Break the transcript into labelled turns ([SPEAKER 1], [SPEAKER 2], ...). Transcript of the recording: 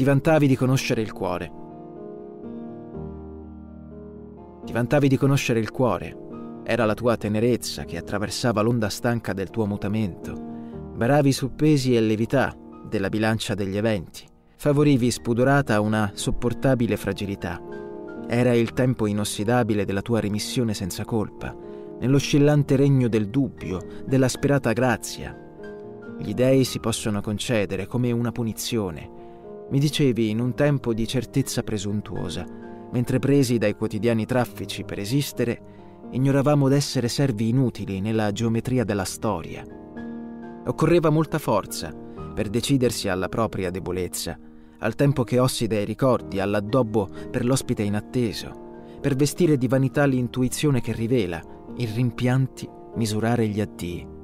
[SPEAKER 1] Ti vantavi di conoscere il cuore. Ti vantavi di conoscere il cuore. Era la tua tenerezza che attraversava l'onda stanca del tuo mutamento. Baravi su pesi e levità della bilancia degli eventi. Favorivi spudorata una sopportabile fragilità. Era il tempo inossidabile della tua remissione senza colpa, nell'oscillante regno del dubbio, della sperata grazia. Gli dei si possono concedere come una punizione. Mi dicevi in un tempo di certezza presuntuosa, mentre presi dai quotidiani traffici per esistere, ignoravamo d'essere servi inutili nella geometria della storia. Occorreva molta forza per decidersi alla propria debolezza, al tempo che ossida i ricordi, all'addobbo per l'ospite inatteso, per vestire di vanità l'intuizione che rivela, in rimpianti, misurare gli addii.